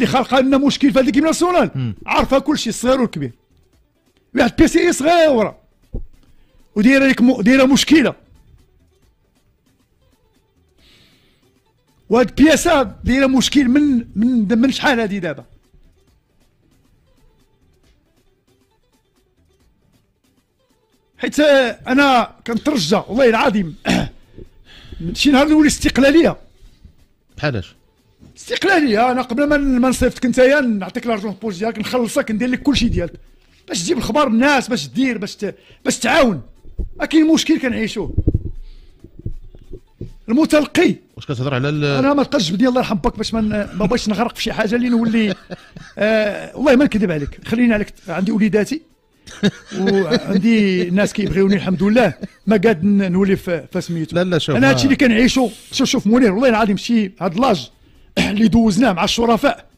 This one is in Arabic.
اللي خلق لنا مشكل في هذيك nationale عارفها كل شيء الصغير والكبير. واحد البياسة صغيرة. ودايرة لك م... دايرة مشكلة. وهاد البياسة دايرة مشكل من من من شحال هادي دابا؟ حيت أنا كنترجى والله العظيم. شي نهار نولي استقلالية. بحالاش استقلالية أنا قبل ما ما نصيفطك انت نعطيك l'argent de poche ديالك نخلصك ندير لك كلشي ديالك. باش تجيب الخبر الناس باش دير باش ت... باش تعاون. كاين مشكل كنعيشوه المتلقي. واش كتهضر على ال... أنا ما تقدش بدي الله يرحم باك باش ما ما بغيتش نغرق في شي حاجة اللي نولي. آه والله ما نكذب عليك. خليني عليك عندي وليداتي. وعندي ناس كيبغيوني الحمد لله. ما قاد نولي في سميتو لا لا شوف أنا هادشي اللي كنعيشو. شوف شوف منير والله العظيم شي هاد لاج. اللي دوزناه مع الشرفاء.